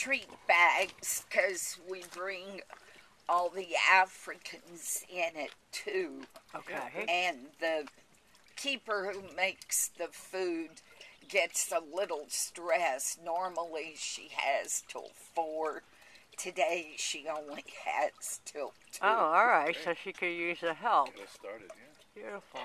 treat bags because we bring all the Africans in it too. Okay. And the keeper who makes the food gets a little stressed. Normally she has till four. Today she only has till two. Oh, all right. So she could use the help. Get started, yeah. Beautiful.